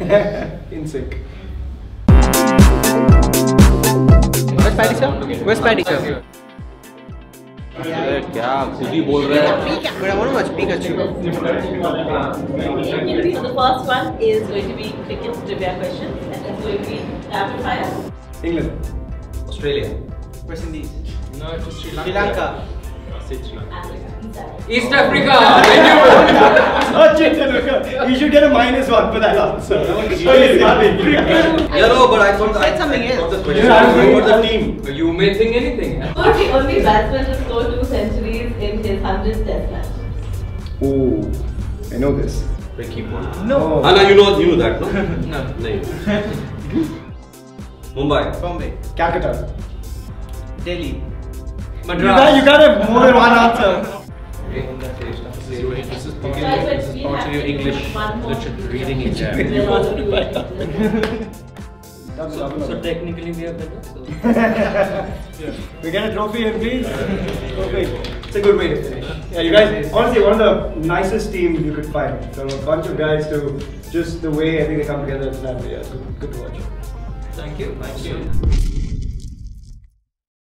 In sync. Where's Paddy sir? Where's Paddy sir? अरे क्या खुद ही बोल रहे हैं But I want to watch Pikachu. So the first one is going to be cricket trivia questions and it's going to be rapid fire. England. Australia West Indies. No, it's Sri Sri Lanka. Africa. Inside. East Africa. Oh, Chetandulkar. You should get a minus one for that answer. Yeah, no, but I thought I, something I thought the else. question Yeah, was for the team. you may think anything. Who is the only batsman to score two centuries in his 100th test match? Oh, I know this. Ricky Ponting. No. No, you know, you know that, no? No. Mumbai. Bombay. Calcutta. Delhi. You got, you got a more than one answer. This is part, Right, but we have to do one more. reading exam. So technically we are better. So. We get a trophy in, please. Trophy. It's a good way to finish. Yeah, you guys, honestly, one of the nicest teams you could find. From a bunch of guys to just the way I think they come together. It's not, yeah, good, good to watch. Thank you. Thank you.